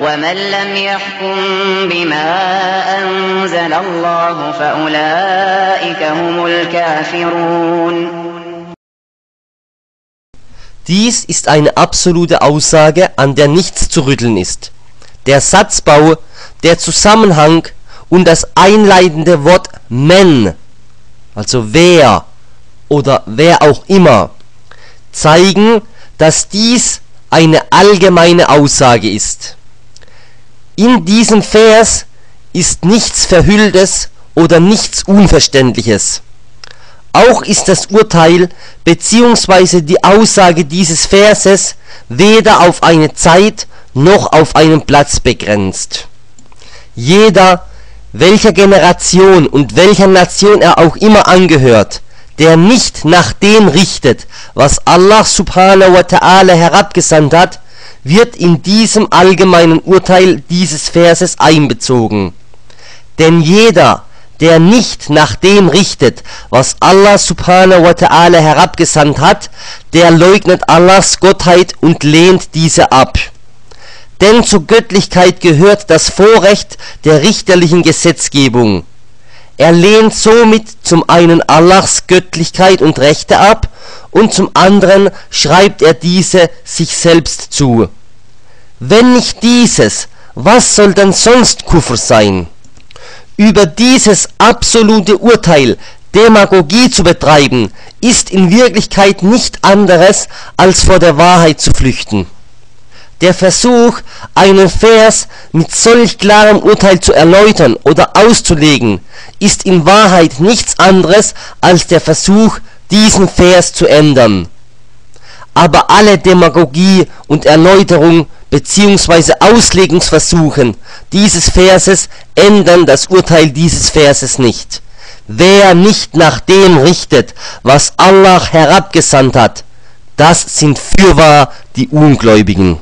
ومن لم يحكم بما أنزل الله فأولئك هم الكافرون Dies ist eine absolute Aussage, an der nichts zu rütteln ist. Der Satzbau, der Zusammenhang und das einleitende Wort men, also wer oder wer auch immer, zeigen, dass dies eine allgemeine Aussage ist. In diesem Vers ist nichts Verhülltes oder nichts Unverständliches. Auch ist das Urteil bzw. die Aussage dieses Verses weder auf eine Zeit noch auf einen Platz begrenzt. Jeder, welcher Generation und welcher Nation er auch immer angehört, der nicht nach dem richtet, was Allah subhanahu wa ta'ala herabgesandt hat, wird in diesem allgemeinen Urteil dieses Verses einbezogen. Denn jeder, der nicht nach dem richtet, was Allah subhanahu wa ta'ala herabgesandt hat, der leugnet Allahs Gottheit und lehnt diese ab. Denn zur Göttlichkeit gehört das Vorrecht der richterlichen Gesetzgebung. Er lehnt somit zum einen Allahs Göttlichkeit und Rechte ab und zum anderen schreibt er diese sich selbst zu. Wenn nicht dieses, was soll denn sonst Kufr sein? Über dieses absolute Urteil Demagogie zu betreiben, ist in Wirklichkeit nicht anderes, als vor der Wahrheit zu flüchten. Der Versuch, einen Vers mit solch klarem Urteil zu erläutern oder auszulegen, ist in Wahrheit nichts anderes als der Versuch, diesen Vers zu ändern. Aber alle Demagogie und Erläuterung bzw. Auslegungsversuchen dieses Verses ändern das Urteil dieses Verses nicht. Wer nicht nach dem richtet, was Allah herabgesandt hat, das sind fürwahr die Ungläubigen.